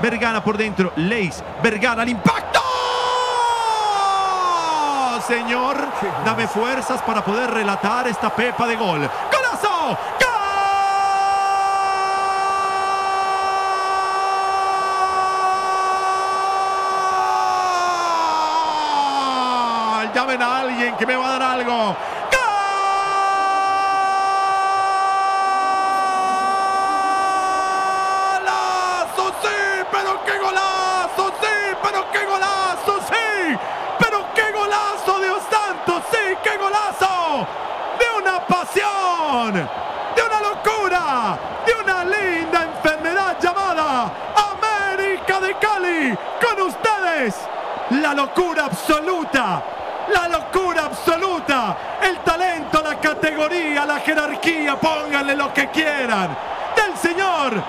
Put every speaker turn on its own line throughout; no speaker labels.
Vergara por dentro. Leis. Vergara al impacto. Señor, dame fuerzas para poder relatar esta pepa de gol. ¡Golazo! ¡Gol! Llamen a alguien que me va a dar algo. ¡Golazo! ¡Sí! ¡Pero qué golazo! ¡Sí! ¡Pero qué golazo! ¡Sí! ¡Pero qué golazo, Dios santo! ¡Sí! ¡Qué golazo! ¡De una pasión! ¡De una locura! ¡De una linda enfermedad llamada América de Cali! ¡Con ustedes! La locura absoluta la locura absoluta, el talento, la categoría, la jerarquía, pónganle lo que quieran, del señor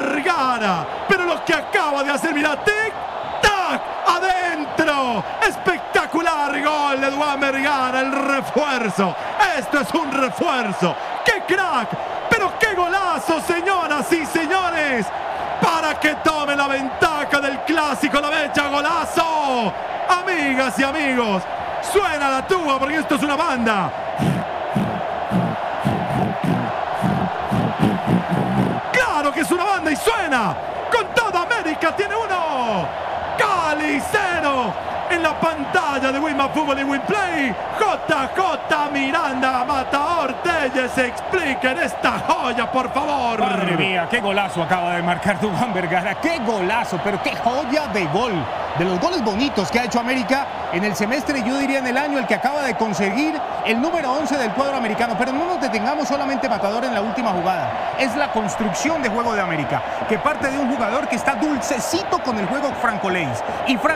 Vergara. Pero lo que acaba de hacer, mira, tic, tac, adentro, espectacular gol de Dubán Vergara, el refuerzo. Esto es un refuerzo. ¡Qué crack! Pero qué golazo, señoras y señores para que tome la ventaja del clásico, la becha golazo. Amigas y amigos, suena la tuba porque esto es una banda. Y suena. Con toda América tiene uno. Cali cero en la pantalla de Wima Fútbol y Winplay. JJ Miranda Mata Ortelles expliquen esta joya, por favor.
Madre mía, qué golazo acaba de marcar Dubán Vergara. Qué golazo, pero qué joya de gol. De los goles bonitos que ha hecho América en el semestre, yo diría en el año, el que acaba de conseguir el número 11 del cuadro americano. Pero no nos detengamos solamente matador en la última jugada. Es la construcción de juego de América, que parte de un jugador que está dulcecito con el juego Franco Leis. Y Franco